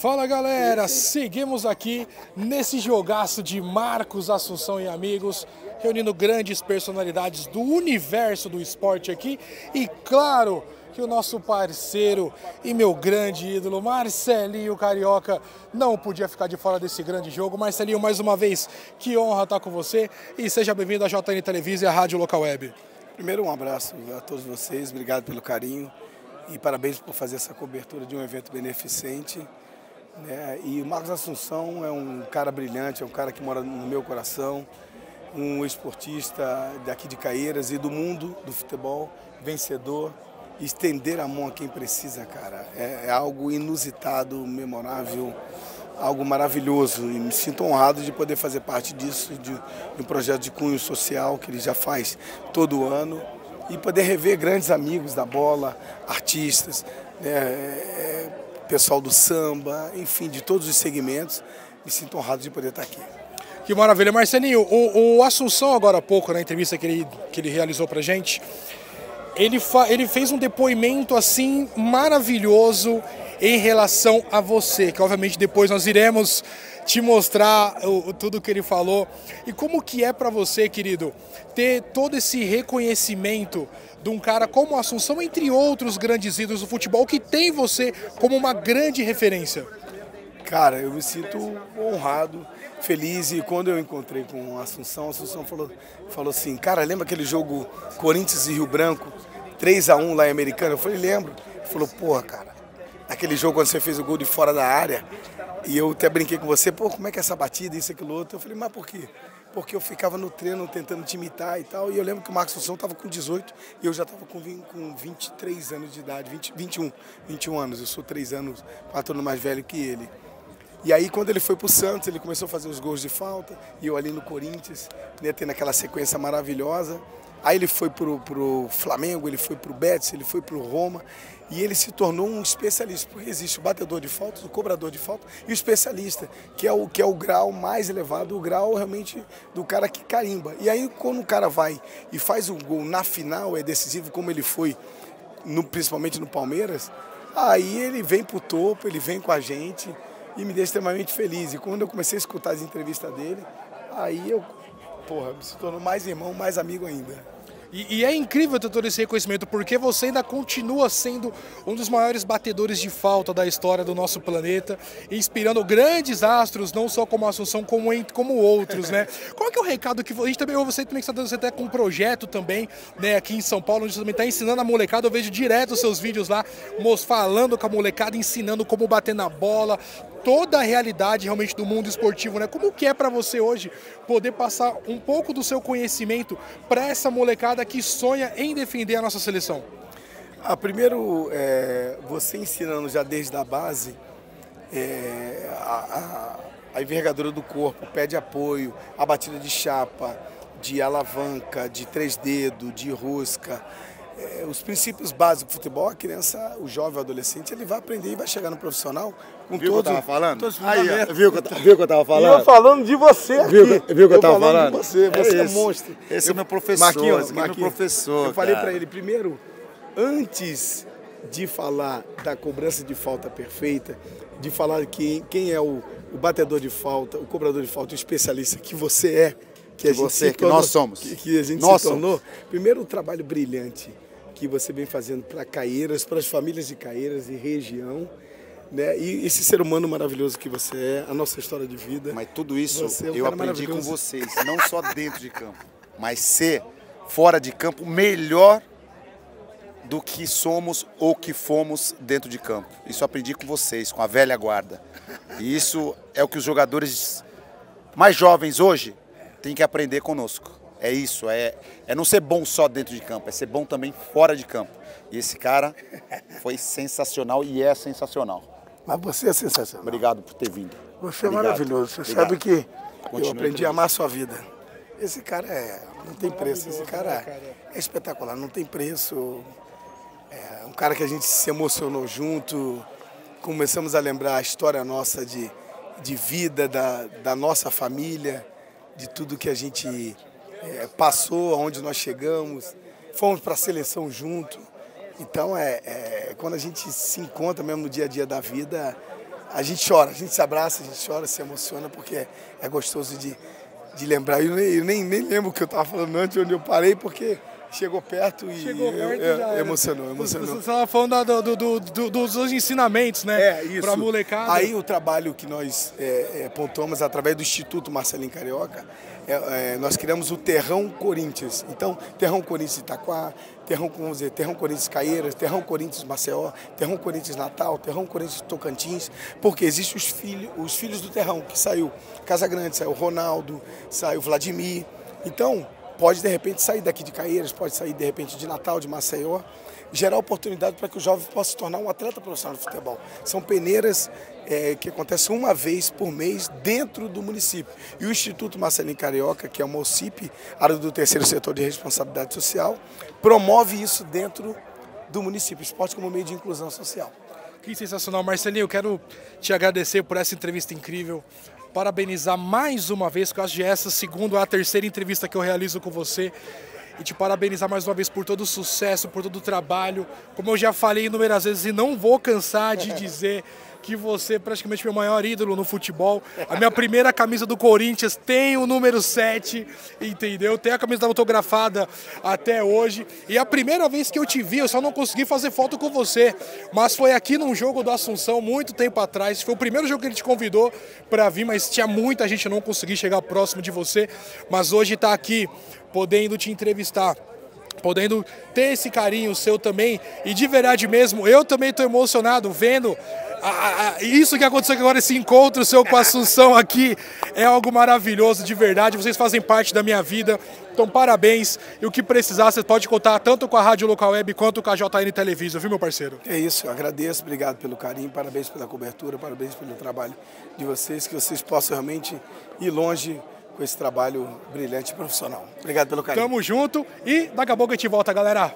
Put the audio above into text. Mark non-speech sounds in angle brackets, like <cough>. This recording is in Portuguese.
Fala galera, seguimos aqui nesse jogaço de Marcos Assunção e amigos, reunindo grandes personalidades do universo do esporte aqui e claro que o nosso parceiro e meu grande ídolo Marcelinho Carioca não podia ficar de fora desse grande jogo. Marcelinho, mais uma vez, que honra estar com você e seja bem-vindo à JN Televisão e à Rádio Local Web. Primeiro um abraço a todos vocês, obrigado pelo carinho e parabéns por fazer essa cobertura de um evento beneficente. Né? E o Marcos Assunção é um cara brilhante, é um cara que mora no meu coração, um esportista daqui de Caeiras e do mundo do futebol, vencedor. Estender a mão a quem precisa, cara, é, é algo inusitado, memorável, algo maravilhoso. E me sinto honrado de poder fazer parte disso, de, de um projeto de cunho social que ele já faz todo ano e poder rever grandes amigos da bola, artistas, né, é, pessoal do samba, enfim, de todos os segmentos. Me sinto honrado de poder estar aqui. Que maravilha. Marcelinho, o, o Assunção agora há pouco, na entrevista que ele, que ele realizou pra gente, ele, ele fez um depoimento assim maravilhoso em relação a você, que obviamente depois nós iremos te mostrar o, tudo que ele falou. E como que é para você, querido, ter todo esse reconhecimento de um cara como Assunção, entre outros grandes ídolos do futebol, que tem você como uma grande referência? Cara, eu me sinto honrado, feliz e quando eu encontrei com a Assunção, Assunção falou, falou assim, cara, lembra aquele jogo Corinthians e Rio Branco, 3 a 1 lá em Americana? Eu falei, lembro. Ele falou, porra, cara, aquele jogo quando você fez o gol de fora da área, e eu até brinquei com você, pô, como é que é essa batida, isso, aquilo, outro. Eu falei, mas por quê? Porque eu ficava no treino tentando te imitar e tal. E eu lembro que o Marcos Assunção estava com 18 e eu já estava com, com 23 anos de idade, 20, 21, 21 anos. Eu sou 3 anos, 4 anos mais velho que ele. E aí, quando ele foi para o Santos, ele começou a fazer os gols de falta. E eu ali no Corinthians, né, tendo aquela sequência maravilhosa. Aí ele foi pro, pro Flamengo, ele foi pro Betis, ele foi pro Roma e ele se tornou um especialista, porque existe o batedor de faltas, o cobrador de falta e o especialista, que é o que é o grau mais elevado, o grau realmente do cara que carimba. E aí quando o cara vai e faz o gol na final, é decisivo como ele foi, no, principalmente no Palmeiras, aí ele vem pro topo, ele vem com a gente e me deixa extremamente feliz. E quando eu comecei a escutar as entrevistas dele, aí eu porra, se tornou mais irmão, mais amigo ainda. E, e, é incrível ter todo esse reconhecimento, porque você ainda continua sendo um dos maiores batedores de falta da história do nosso planeta, inspirando grandes astros, não só como a Assunção, como, em, como outros, né? <laughs> Qual que é o recado que a gente também, você também está dando, você até com um projeto também, né, aqui em São Paulo, onde você também está ensinando a molecada, eu vejo direto os seus vídeos lá, falando com a molecada, ensinando como bater na bola, toda a realidade realmente do mundo esportivo, né? Como que é para você hoje poder passar um pouco do seu conhecimento para essa molecada que sonha em defender a nossa seleção? Ah, primeiro, é, você ensinando já desde a base é, a, a, a envergadura do corpo, pé de apoio, a batida de chapa, de alavanca, de três dedos, de rosca, é, os princípios básicos do futebol, a criança, o jovem, o adolescente, ele vai aprender e vai chegar no profissional com viu todos, que eu tava falando? todos Aí, ó, viu, que eu, viu que eu tava falando? E eu falando de você aqui. Viu, viu que eu, eu tava falando? de você, você é, é um monstro. Esse eu, é meu professor, Marquinhos, esse Marquinhos, é meu professor, Eu falei para ele, primeiro, antes de falar da cobrança de falta perfeita, de falar que quem é o, o batedor de falta, o cobrador de falta, o especialista que você é, que a gente você, que tornou, nós somos. Que, que a gente nós se tornou. Primeiro, um trabalho brilhante que você vem fazendo para Caeiras, para as famílias de Caeiras e região. Né? E esse ser humano maravilhoso que você é, a nossa história de vida. Mas tudo isso é um eu aprendi com vocês, não só dentro de campo, mas ser fora de campo melhor do que somos ou que fomos dentro de campo. Isso eu aprendi com vocês, com a velha guarda. E isso é o que os jogadores mais jovens hoje têm que aprender conosco. É isso, é, é não ser bom só dentro de campo, é ser bom também fora de campo. E esse cara foi sensacional e é sensacional. Mas você é sensacional. Obrigado por ter vindo. Você é Obrigado. maravilhoso. Você Obrigado. sabe que eu aprendi a a amar a sua vida. Esse cara é, não tem preço. Esse cara é espetacular, não tem preço. É um cara que a gente se emocionou junto. Começamos a lembrar a história nossa de, de vida, da, da nossa família, de tudo que a gente é, passou, aonde nós chegamos. Fomos para a seleção junto. Então, é, é, quando a gente se encontra mesmo no dia a dia da vida, a gente chora, a gente se abraça, a gente chora, se emociona, porque é, é gostoso de, de lembrar. Eu eu nem, nem lembro o que eu estava falando antes, onde eu parei, porque chegou perto e Chegou perto já emocionou, emocionou. Você estava falando da- do, do- do- dos ensinamentos, né? É, isso. Pra molecada. Aí o trabalho que nós é, é, pontuamos através do Instituto Marcelinho Carioca, é, é, nós criamos o Terrão Corinthians. Então, Terrão Corinthians Itaquá, Terrão, vamos dizer, Terrão Corinthians Caeiras, Terrão Corinthians Maceió, Terrão Corinthians Natal, Terrão Corinthians Tocantins, porque existem os filhos, os filhos do Terrão, que saiu Casa Grande, saiu Ronaldo, saiu Vladimir. Então, pode de repente sair daqui de Caeiras, pode sair de repente de Natal, de Maceió, gerar oportunidade para que o jovem possa se tornar um atleta profissional de futebol. São peneiras eh, que acontecem uma vez por mês dentro do município. E o Instituto Marcelinho Carioca, que é uma OCIP, área do terceiro setor de responsabilidade social, promove isso dentro do município, esporte como meio de inclusão social. Que sensacional, Marcelinho. Eu quero te agradecer por essa entrevista incrível. Parabenizar mais uma vez, que eu acho que essa segunda ou a terceira entrevista que eu realizo com você. E te parabenizar mais uma vez por todo o sucesso, por todo o trabalho. Como eu já falei inúmeras vezes e não vou cansar de <laughs> dizer que você é praticamente meu maior ídolo no futebol. A minha primeira camisa do Corinthians tem o número 7, entendeu? Tem a camisa autografada até hoje. E a primeira vez que eu te vi, eu só não consegui fazer foto com você. Mas foi aqui num jogo do Assunção, muito tempo atrás. Foi o primeiro jogo que ele te convidou para vir, mas tinha muita gente, eu não consegui chegar próximo de você. Mas hoje está aqui, podendo te entrevistar podendo ter esse carinho seu também. E de verdade mesmo, eu também estou emocionado vendo a- a- isso que aconteceu agora, esse encontro seu com a Assunção aqui, é algo maravilhoso, de verdade. Vocês fazem parte da minha vida. Então, parabéns. E o que precisar, você pode contar tanto com a Rádio Local Web quanto com a JN Televisão, viu, meu parceiro? É isso, agradeço, obrigado pelo carinho, parabéns pela cobertura, parabéns pelo trabalho de vocês, que vocês possam realmente ir longe com esse trabalho brilhante e profissional. Obrigado pelo carinho. Tamo junto e daqui a pouco a gente volta, galera.